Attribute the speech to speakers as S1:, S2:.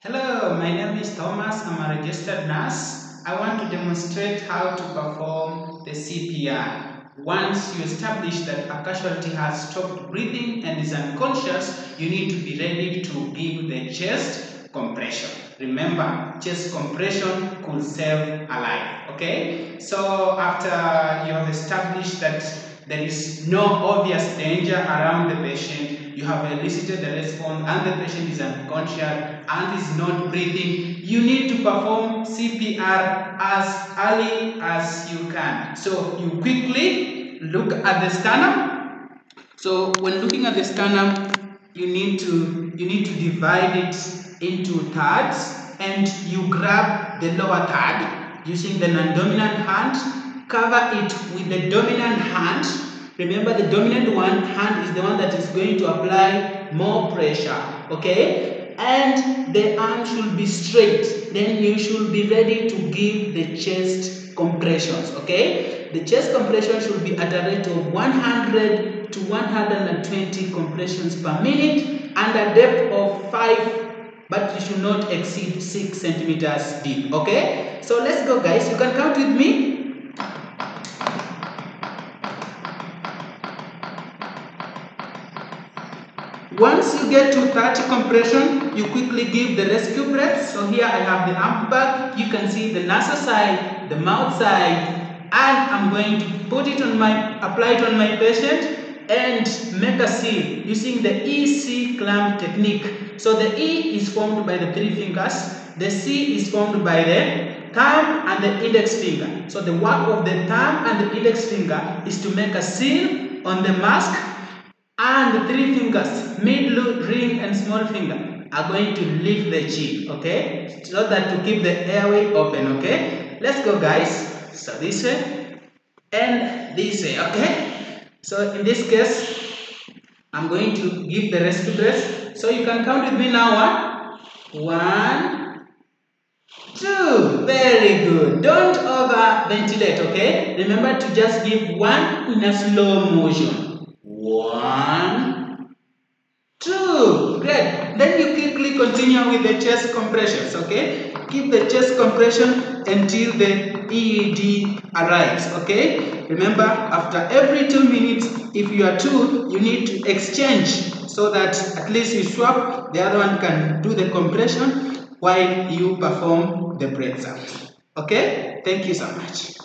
S1: Hello, my name is Thomas. I'm a registered nurse. I want to demonstrate how to perform the CPR. Once you establish that a casualty has stopped breathing and is unconscious, you need to be ready to give the chest compression. Remember, chest compression could save a life. Okay? So after you have established that there is no obvious danger around the patient, you have elicited the response and the patient is unconscious and is not breathing, you need to perform CPR as early as you can. So you quickly look at the sternum. So when looking at the sternum, you need to you need to divide it into thirds and you grab the lower third using the non-dominant hand, cover it with the dominant hand Remember the dominant one hand is the one that is going to apply more pressure. Okay? And the arm should be straight. Then you should be ready to give the chest compressions. Okay? The chest compression should be at a rate of 100 to 120 compressions per minute and a depth of 5 but you should not exceed 6 centimeters deep. Okay? So let's go guys. You can count with me. Once you get to 30 compression, you quickly give the rescue breath. So here I have the Ambu bag. You can see the nasal side, the mouth side, and I'm going to put it on my, apply it on my patient and make a seal using the EC clamp technique. So the E is formed by the three fingers, the C is formed by the thumb and the index finger. So the work of the thumb and the index finger is to make a seal on the mask and three fingers, middle, ring and small finger are going to lift the cheek, okay? So that to keep the airway open, okay? Let's go guys. So this way and this way, okay? So in this case, I'm going to give the rescue breath. So you can count with me now. One, two. Very good. Don't over ventilate, okay? Remember to just give one in a slow motion. One, two. Great. Then you quickly continue with the chest compressions, okay? Keep the chest compression until the AED arrives, okay? Remember, after every two minutes, if you are two, you need to exchange so that at least you swap, the other one can do the compression while you perform the breath sound. Okay? Thank you so much.